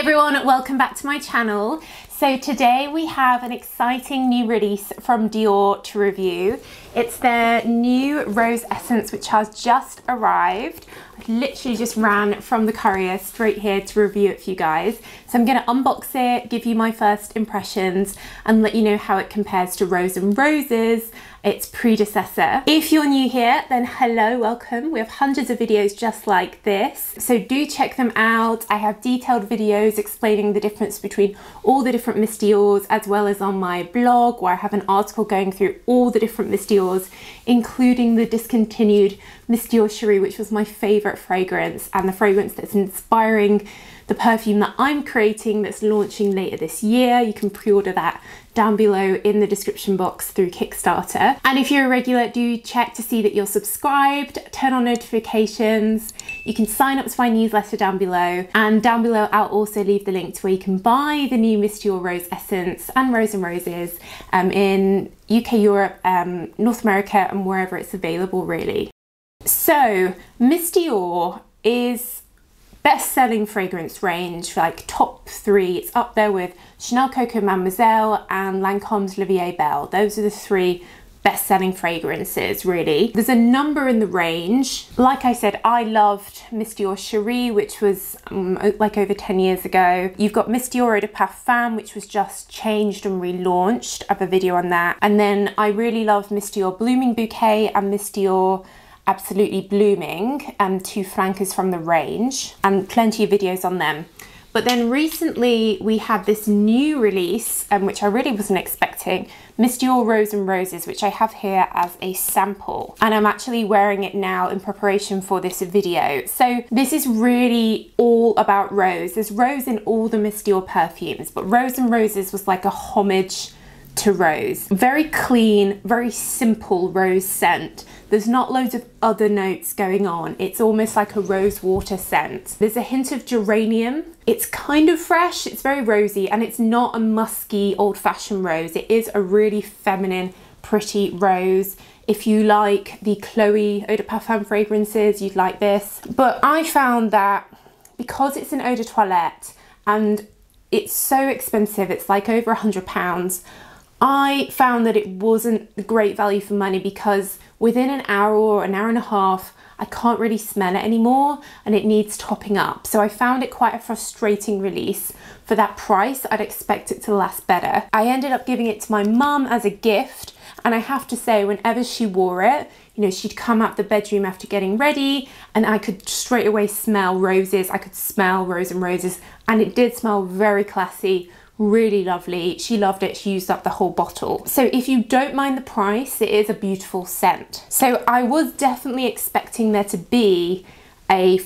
everyone, welcome back to my channel. So today we have an exciting new release from Dior to review. It's their new Rose Essence which has just arrived. I literally just ran from the courier straight here to review it for you guys. So I'm going to unbox it, give you my first impressions and let you know how it compares to Rose and Roses its predecessor. If you're new here, then hello, welcome. We have hundreds of videos just like this, so do check them out. I have detailed videos explaining the difference between all the different Miss Dior's as well as on my blog where I have an article going through all the different Miss Dior's, including the discontinued Miss Dior Cherie, which was my favourite fragrance and the fragrance that's inspiring the perfume that I'm creating that's launching later this year. You can pre-order that down below in the description box through Kickstarter. And if you're a regular, do check to see that you're subscribed, turn on notifications. You can sign up to my newsletter down below. And down below, I'll also leave the link to where you can buy the new Miss Dior Rose Essence and Rose and Roses um, in UK, Europe, um, North America, and wherever it's available really. So, Miss Dior is best-selling fragrance range, like top three. It's up there with Chanel Coco Mademoiselle and Lancome's La Vie Belle. Those are the three best-selling fragrances really. There's a number in the range. Like i said i loved miss dior cherie which was um, like over 10 years ago. You've got miss dior eau de parfum which was just changed and relaunched. I have a video on that. And then i really love miss dior blooming bouquet and miss dior absolutely blooming and two flankers from the range and plenty of videos on them. But then recently we had this new release, um, which I really wasn't expecting, Miss Dior Rose and Roses, which I have here as a sample. And I'm actually wearing it now in preparation for this video. So this is really all about rose. There's rose in all the Miss Dior perfumes, but Rose and Roses was like a homage to rose. Very clean, very simple rose scent. There's not loads of other notes going on. It's almost like a rose water scent. There's a hint of geranium. It's kind of fresh, it's very rosy, and it's not a musky old fashioned rose. It is a really feminine, pretty rose. If you like the Chloe Eau de Parfum fragrances, you'd like this. But I found that because it's an eau de toilette and it's so expensive, it's like over a hundred pounds, I found that it wasn't great value for money because within an hour or an hour and a half, I can't really smell it anymore and it needs topping up. So I found it quite a frustrating release. For that price, I'd expect it to last better. I ended up giving it to my mum as a gift and I have to say, whenever she wore it, you know, she'd come out the bedroom after getting ready and I could straight away smell roses. I could smell rose and roses and it did smell very classy, really lovely. She loved it, she used up the whole bottle. So if you don't mind the price, it is a beautiful scent. So I was definitely expecting there to be a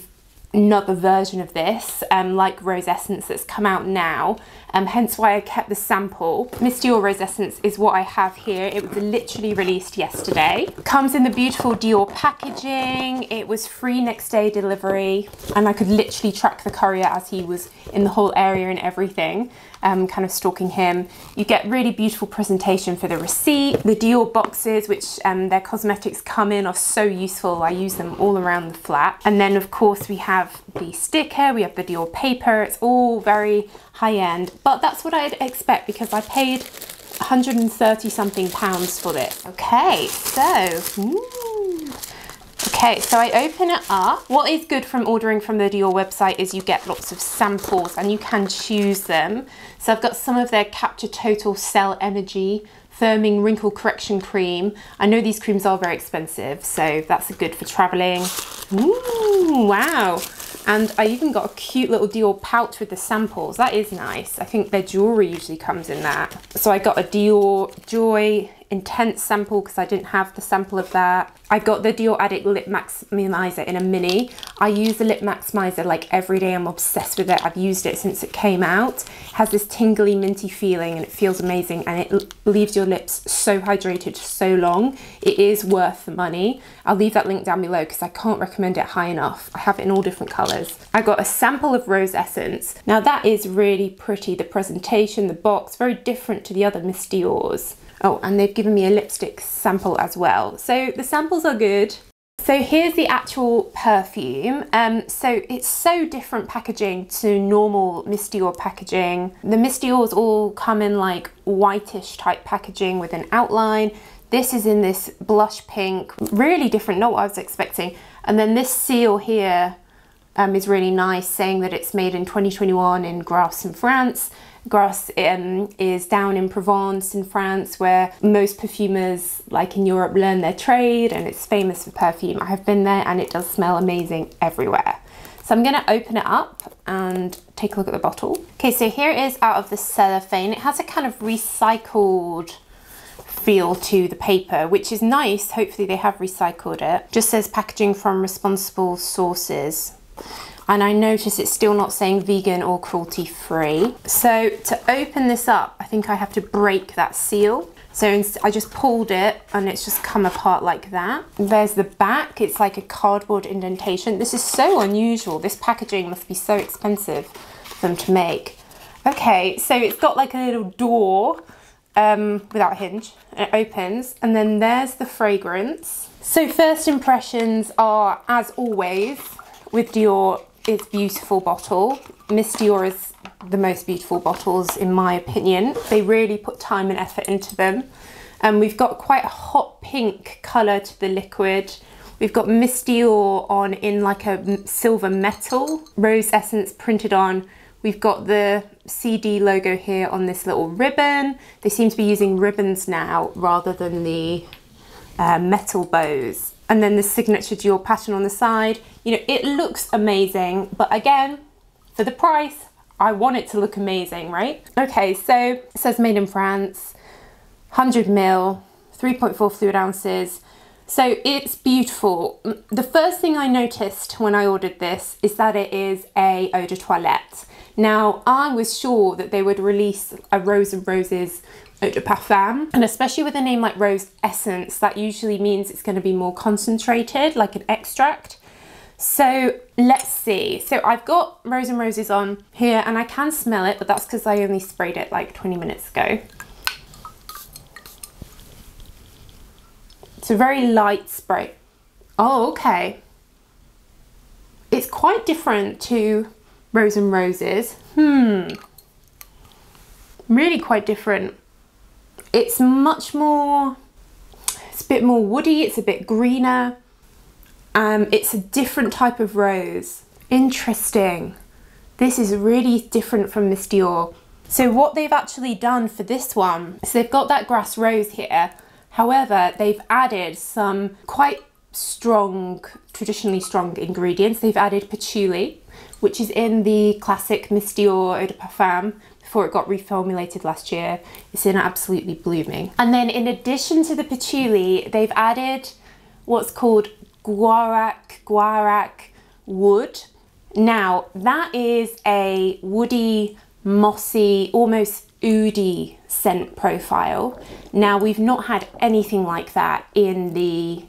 another version of this, um, like Rose Essence that's come out now, um, hence why I kept the sample. Miss Dior Rose Essence is what I have here. It was literally released yesterday. Comes in the beautiful Dior packaging. It was free next day delivery, and I could literally track the courier as he was in the whole area and everything um, kind of stalking him. You get really beautiful presentation for the receipt. The Dior boxes, which um, their cosmetics come in, are so useful. I use them all around the flat. And then of course we have the sticker, we have the Dior paper. It's all very high end, but that's what I'd expect because I paid 130 something pounds for this. Okay, so, hmm. Okay, so I open it up. What is good from ordering from the Dior website is you get lots of samples and you can choose them. So I've got some of their Capture Totale Cell Energy Firming Wrinkle Correction Cream. I know these creams are very expensive, so that's good for traveling. Ooh, wow. And I even got a cute little Dior pouch with the samples. That is nice. I think their jewelry usually comes in that. So I got a Dior Joy Intense sample because I didn't have the sample of that. I got the Dior Addict Lip Maximizer in a mini. I use the Lip Maximizer like every day. I'm obsessed with it. I've used it since it came out. It has this tingly minty feeling and it feels amazing and it leaves your lips so hydrated so long. It is worth the money. I'll leave that link down below because I can't recommend it high enough. I have it in all different colours. I got a sample of Rose Essence. Now that is really pretty. The presentation, the box, very different to the other Miss Dior's. Oh, and they've given me a lipstick sample as well. So the samples are good. So here's the actual perfume. Um, so it's so different packaging to normal Miss Dior packaging. The Miss Dior's all come in like whitish type packaging with an outline. This is in this blush pink, really different, not what I was expecting. And then this seal here um, is really nice, saying that it's made in 2021 in Grasse in France. Grasse um, is down in Provence in France, where most perfumers, like in Europe, learn their trade and it's famous for perfume. I have been there and it does smell amazing everywhere. So I'm gonna open it up and take a look at the bottle. Okay, so here it is out of the cellophane. It has a kind of recycled feel to the paper, which is nice. Hopefully they have recycled it. Just says packaging from responsible sources. And I notice it's still not saying vegan or cruelty free. So to open this up, I think I have to break that seal. So I just pulled it and it's just come apart like that. There's the back, it's like a cardboard indentation. This is so unusual. This packaging must be so expensive for them to make. Okay, so it's got like a little door um, without a hinge. It opens and then there's the fragrance. So first impressions are, as always, with Dior, it's beautiful bottle. Miss Dior is the most beautiful bottles in my opinion. They really put time and effort into them. And we've got quite a hot pink colour to the liquid. We've got Miss Dior on in like a silver metal, rose essence printed on We've got the CD logo here on this little ribbon. They seem to be using ribbons now rather than the uh, metal bows. And then the signature Dior pattern on the side. You know, it looks amazing, but again, for the price, I want it to look amazing, right? Okay, so it says made in France, 100 mil, 3.4 fluid ounces. So it's beautiful. The first thing I noticed when I ordered this is that it is a eau de toilette. Now, I was sure that they would release a Rose and Roses eau de parfum, and especially with a name like Rose Essence, that usually means it's going to be more concentrated, like an extract. So let's see. So I've got Rose and Roses on here and I can smell it, but that's because I only sprayed it like 20 minutes ago. It's a very light spray. Oh, okay. It's quite different to Rose and Roses. Hmm. Really quite different. It's much more, it's a bit more woody, it's a bit greener. Um, it's a different type of rose. Interesting. This is really different from Miss Dior. So what they've actually done for this one, so they've got that Grasse rose here. However, they've added some quite strong, traditionally strong ingredients. They've added patchouli, which is in the classic Miss Dior Eau de Parfum before it got reformulated last year. It's in Absolutely Blooming. And then in addition to the patchouli, they've added what's called guaiac, guaiac wood. Now, that is a woody, mossy, almost oody scent profile. Now, we've not had anything like that in the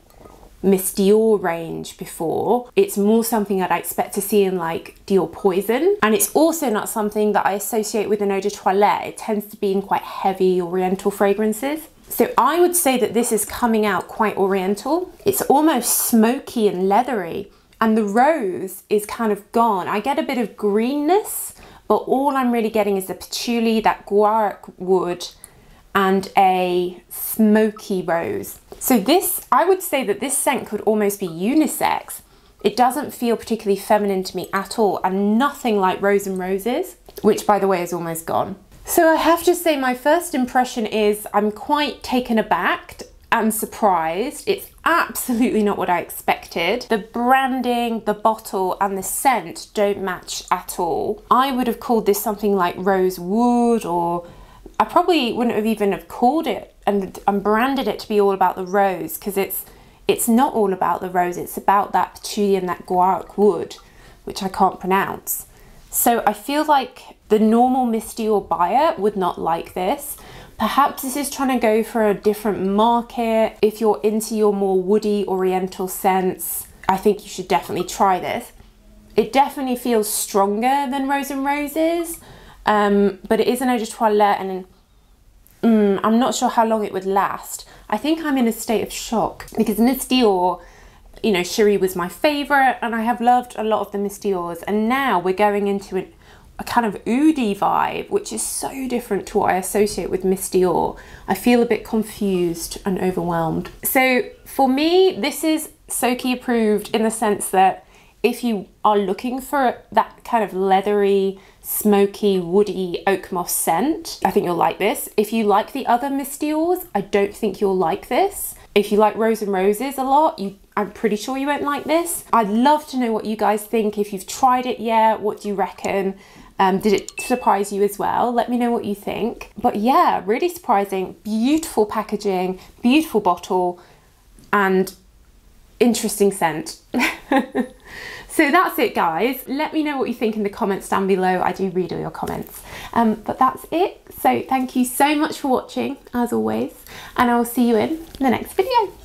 Miss Dior range before. It's more something I'd expect to see in like Dior Poison. And it's also not something that I associate with an eau de toilette. It tends to be in quite heavy oriental fragrances. So I would say that this is coming out quite oriental. It's almost smoky and leathery and the rose is kind of gone. I get a bit of greenness, but all I'm really getting is the patchouli, that guaiac wood, and a smoky rose. So this, I would say that this scent could almost be unisex. It doesn't feel particularly feminine to me at all and nothing like Rose and Roses, which by the way is almost gone. So I have to say my first impression is I'm quite taken aback and surprised. It's absolutely not what I expected. The branding, the bottle and the scent don't match at all. I would have called this something like rose wood or I probably wouldn't have even have called it and, and branded it to be all about the rose because it's it's not all about the rose, it's about that patchouli and that guaiac wood, which I can't pronounce. So I feel like the normal Miss Dior buyer would not like this. Perhaps this is trying to go for a different market. If you're into your more woody oriental scents, I think you should definitely try this. It definitely feels stronger than Rose and Roses, um, but it is an eau de toilette and mm, I'm not sure how long it would last. I think I'm in a state of shock because Miss Dior you know, Cherie was my favourite and I have loved a lot of the Miss Dior's and now we're going into an, a kind of oudie vibe, which is so different to what I associate with Miss Dior. I feel a bit confused and overwhelmed. So for me, this is Soki approved in the sense that if you are looking for that kind of leathery, smoky, woody oak moss scent, I think you'll like this. If you like the other Miss I don't think you'll like this. If you like Rose and Roses a lot, you I'm pretty sure you won't like this. I'd love to know what you guys think. If you've tried it yet, what do you reckon? Um, did it surprise you as well? Let me know what you think. But yeah, really surprising. Beautiful packaging, beautiful bottle, and interesting scent. so that's it, guys. Let me know what you think in the comments down below. I do read all your comments. Um, but that's it. So thank you so much for watching, as always, and I will see you in the next video.